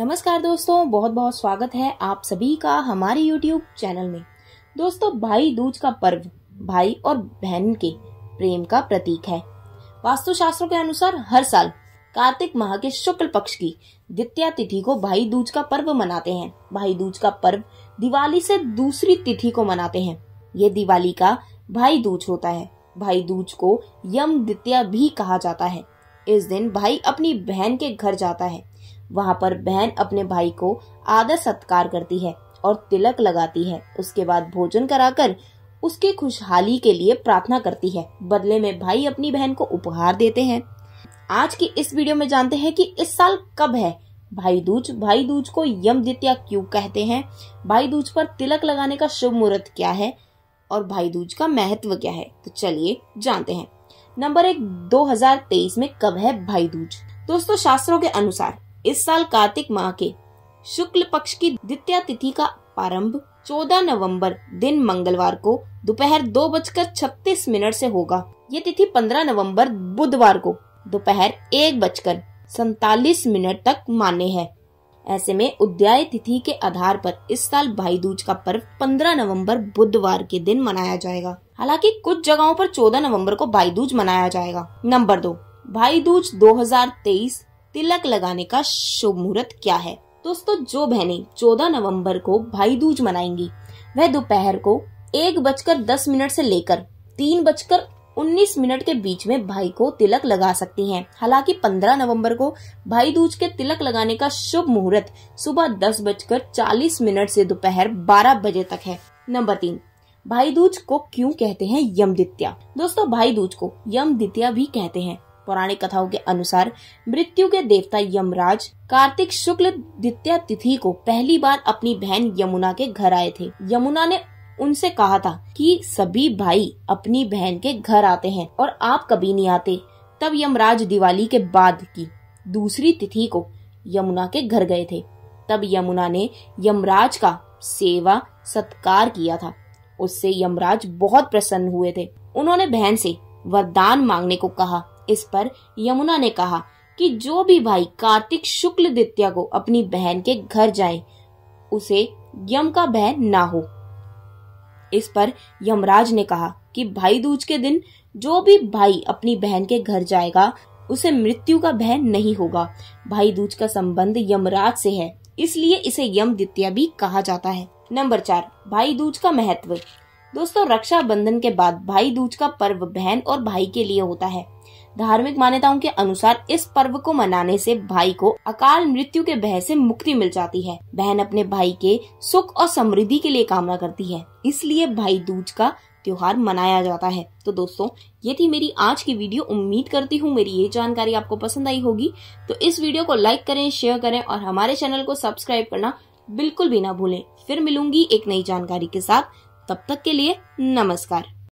नमस्कार दोस्तों बहुत बहुत स्वागत है आप सभी का हमारे YouTube चैनल में। दोस्तों, भाई दूज का पर्व, भाई और बहन के प्रेम का प्रतीक है। वास्तु शास्त्रों के अनुसार हर साल कार्तिक माह के शुक्ल पक्ष की द्वितीय तिथि को भाई दूज का पर्व मनाते हैं। भाई दूज का पर्व दिवाली से दूसरी तिथि को मनाते हैं। ये दिवाली का भाई दूज होता है। भाई दूज को यम द्वितीय भी कहा जाता है। इस दिन भाई अपनी बहन के घर जाता है। वहाँ पर बहन अपने भाई को आदर सत्कार करती है और तिलक लगाती है। उसके बाद भोजन कराकर उसकी खुशहाली के लिए प्रार्थना करती है। बदले में भाई अपनी बहन को उपहार देते हैं। आज की इस वीडियो में जानते हैं कि इस साल कब है। भाई दूज भाई दूज को यम द्वितीया क्यों कहते हैं? भाई दूज पर तिलक लगाने का शुभ मुहूर्त क्या है? और भाई दूज का महत्व क्या है? तो चलिए जानते हैं। नंबर एक 2023 में कब है भाई दूज? दोस्तों, शास्त्रों के अनुसार इस साल कार्तिक माह के शुक्ल पक्ष की द्वितीय तिथि का प्रारंभ 14 नवंबर दिन मंगलवार को दोपहर दो बजकर छत्तीस मिनट से होगा। ये तिथि 15 नवंबर बुधवार को दोपहर एक बजकर सैतालीस मिनट तक मान्य है। ऐसे में उद्याय तिथि के आधार पर इस साल भाई दूज का पर्व 15 नवंबर बुधवार के दिन मनाया जाएगा। हालाँकि कुछ जगहों पर 14 नवंबर को भाई दूज मनाया जाएगा। नंबर दो भाई दूज 2023 तिलक लगाने का शुभ मुहूर्त क्या है? दोस्तों, जो बहनें 14 नवंबर को भाई दूज मनाएँगी, वह दोपहर को एक बजकर दस मिनट से लेकर तीन बजकर उन्नीस मिनट के बीच में भाई को तिलक लगा सकती हैं। हालाँकि 15 नवंबर को भाई दूज के तिलक लगाने का शुभ मुहूर्त सुबह दस बजकर चालीस मिनट से दोपहर बारह बजे तक है। नंबर तीन भाई दूज को क्यों कहते हैं यम दोस्तों भाई दूज को यम भी कहते हैं। पौराणिक कथाओं के अनुसार मृत्यु के देवता यमराज कार्तिक शुक्ल द्वितीय तिथि को पहली बार अपनी बहन यमुना के घर आए थे। यमुना ने उनसे कहा था कि सभी भाई अपनी बहन के घर आते हैं और आप कभी नहीं आते। तब यमराज दिवाली के बाद की दूसरी तिथि को यमुना के घर गए थे। तब यमुना ने यमराज का सेवा सत्कार किया था। उससे यमराज बहुत प्रसन्न हुए थे। उन्होंने बहन से वरदान मांगने को कहा इस पर यमुना ने कहा कि जो भी भाई कार्तिक शुक्ल द्वितीया को अपनी बहन के घर जाए, उसे यम का भय ना हो। इस पर यमराज ने कहा कि भाई दूज के दिन जो भी भाई अपनी बहन के घर जाएगा, उसे मृत्यु का भय नहीं होगा। भाई दूज का संबंध यमराज से है, इसलिए इसे यम द्वितीय भी कहा जाता है। नंबर चार भाई दूज का महत्व। दोस्तों रक्षा बंधन के बाद भाई दूज का पर्व बहन और भाई के लिए होता है। धार्मिक मान्यताओं के अनुसार इस पर्व को मनाने से भाई को अकाल मृत्यु के भय से मुक्ति मिल जाती है। बहन अपने भाई के सुख और समृद्धि के लिए कामना करती है। इसलिए भाई दूज का त्योहार मनाया जाता है। तो दोस्तों, ये थी मेरी आज की वीडियो। उम्मीद करती हूँ मेरी ये जानकारी आपको पसंद आई होगी। तो इस वीडियो को लाइक करें, शेयर करें और हमारे चैनल को सब्सक्राइब करना बिल्कुल भी ना भूलें। फिर मिलूँगी एक नई जानकारी के साथ। तब तक के लिए नमस्कार।